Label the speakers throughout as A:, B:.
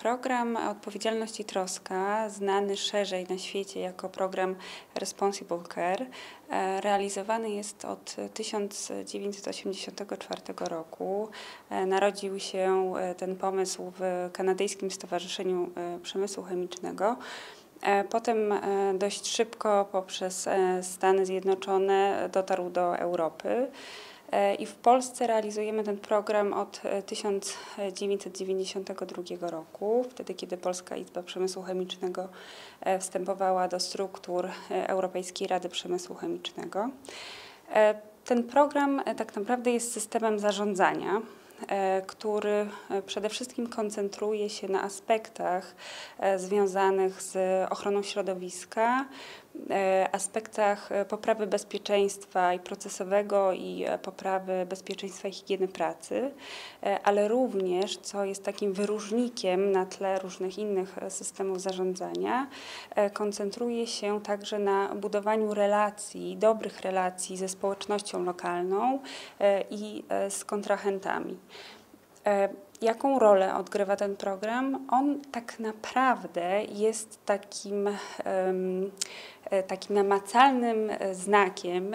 A: Program Odpowiedzialność i Troska, znany szerzej na świecie jako program Responsible Care, e, realizowany jest od 1984 roku. E, narodził się e, ten pomysł w Kanadyjskim Stowarzyszeniu Przemysłu Chemicznego. Potem dość szybko poprzez Stany Zjednoczone dotarł do Europy. E, I w Polsce realizujemy ten program od 1992 e, roku, wtedy kiedy Polska Izba Przemysłu Chemicznego e, wstępowała do struktur Europejskiej Rady Przemysłu Chemicznego. Ten program tak naprawdę jest systemem zarządzania który przede wszystkim koncentruje się na aspektach związanych z ochroną środowiska, aspektach poprawy bezpieczeństwa i procesowego i poprawy bezpieczeństwa i higieny pracy, ale również, co jest takim wyróżnikiem na tle różnych innych systemów zarządzania, koncentruje się także na budowaniu relacji, dobrych relacji ze społecznością lokalną i z kontrahentami. E, jaką rolę odgrywa ten program? On tak naprawdę jest takim, e, takim namacalnym e, znakiem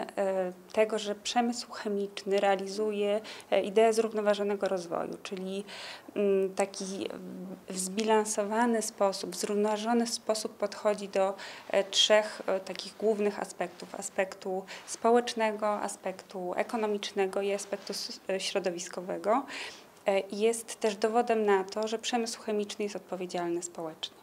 A: tego, że przemysł chemiczny realizuje ideę zrównoważonego rozwoju, czyli mm, taki zbilansowany sposób, zrównoważony sposób podchodzi do trzech takich głównych aspektów: aspektu społecznego, aspektu ekonomicznego i aspektu środowiskowego. E, jest też dowodem na to, że przemysł chemiczny jest odpowiedzialny społecznie.